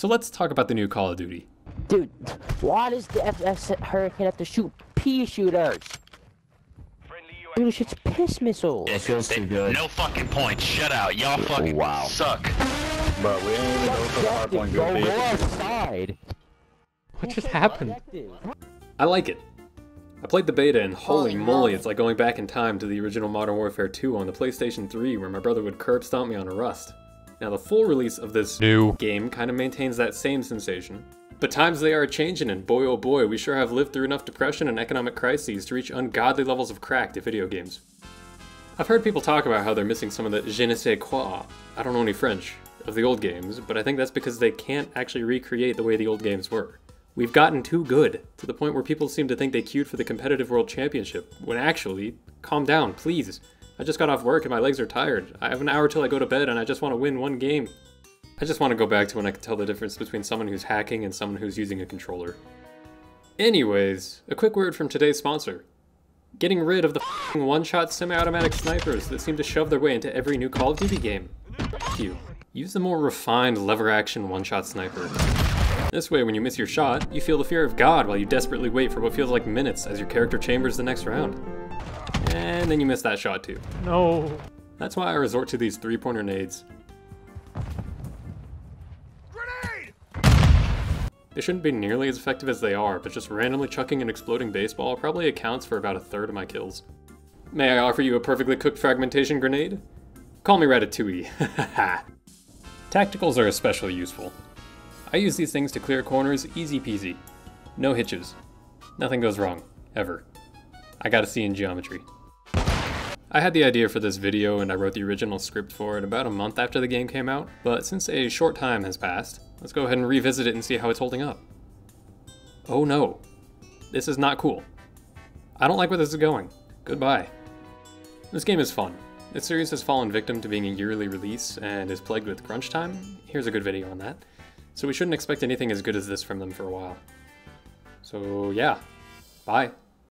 So let's talk about the new Call of Duty. Dude, why does the FSS Hurricane have to shoot pea shooters? Dude, it's just piss missiles. It feels too good. No fucking points. Shut out. Y'all oh, fucking Wow. suck. But we ain't even go for the hard point Go, good go bitch. outside. What just happened? I like it. I played the beta and holy moly, it's like going back in time to the original Modern Warfare 2 on the PlayStation 3 where my brother would curb stomp me on a Rust. Now the full release of this New. game kind of maintains that same sensation. But times they are changing and boy oh boy, we sure have lived through enough depression and economic crises to reach ungodly levels of crack to video games. I've heard people talk about how they're missing some of the je ne sais quoi, I don't know any French, of the old games, but I think that's because they can't actually recreate the way the old games were. We've gotten too good, to the point where people seem to think they queued for the competitive world championship, when actually, calm down, please. I just got off work and my legs are tired. I have an hour till I go to bed and I just want to win one game. I just want to go back to when I could tell the difference between someone who's hacking and someone who's using a controller. Anyways, a quick word from today's sponsor. Getting rid of the one-shot semi-automatic snipers that seem to shove their way into every new Call of Duty game. Q. Use the more refined lever-action one-shot sniper. This way, when you miss your shot, you feel the fear of God while you desperately wait for what feels like minutes as your character chambers the next round. And then you miss that shot too. No. That's why I resort to these three-pointer nades. Grenade! They shouldn't be nearly as effective as they are, but just randomly chucking an exploding baseball probably accounts for about a third of my kills. May I offer you a perfectly cooked fragmentation grenade? Call me Ratatouille. Tacticals are especially useful. I use these things to clear corners easy peasy. No hitches. Nothing goes wrong. Ever. I got a C in geometry. I had the idea for this video and I wrote the original script for it about a month after the game came out, but since a short time has passed, let's go ahead and revisit it and see how it's holding up. Oh no. This is not cool. I don't like where this is going. Goodbye. This game is fun. This series has fallen victim to being a yearly release and is plagued with crunch time. Here's a good video on that. So we shouldn't expect anything as good as this from them for a while. So yeah, bye.